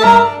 Música